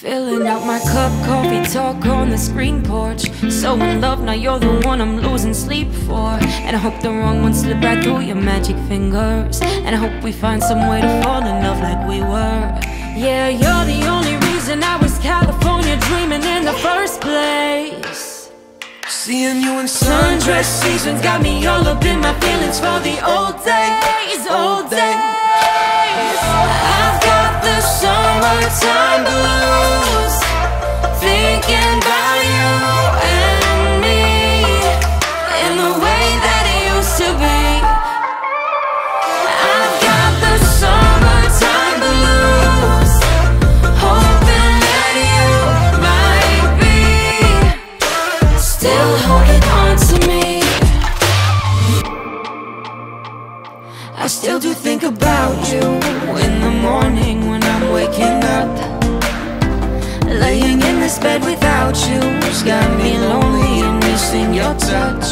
Filling out my cup, coffee talk on the screen porch. So in love, now you're the one I'm losing sleep for. And I hope the wrong one slip right through your magic fingers. And I hope we find some way to fall in love like we were. Yeah, you're the only reason I was California dreaming in the first place. Seeing you in Sundress seasons got me all up in my feelings for the old days, old days. I've got the summertime blues, still do think about you in the morning when I'm waking up. Laying in this bed without you's got me lonely and missing your touch.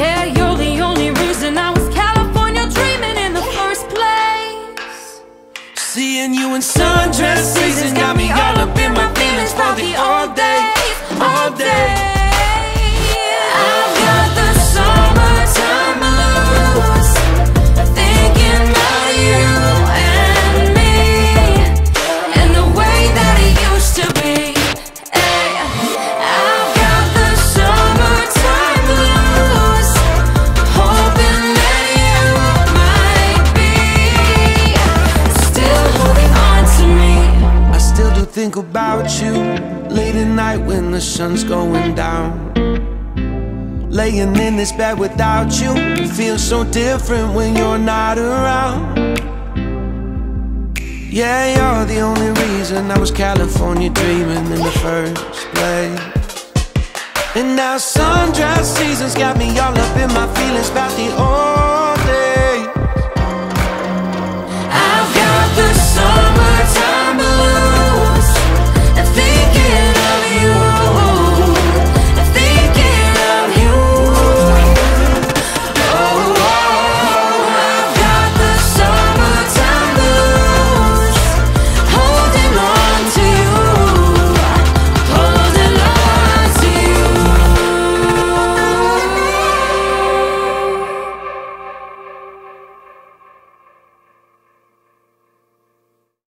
Yeah, you're the only reason I was California dreaming in the first place. Seeing you in sundress seasons got me all think about you late at night when the sun's going down. Laying in this bed without you feels so different when you're not around. Yeah, you're the only reason I was California dreaming in the first place. And now sundress seasons got me all up in my feelings about the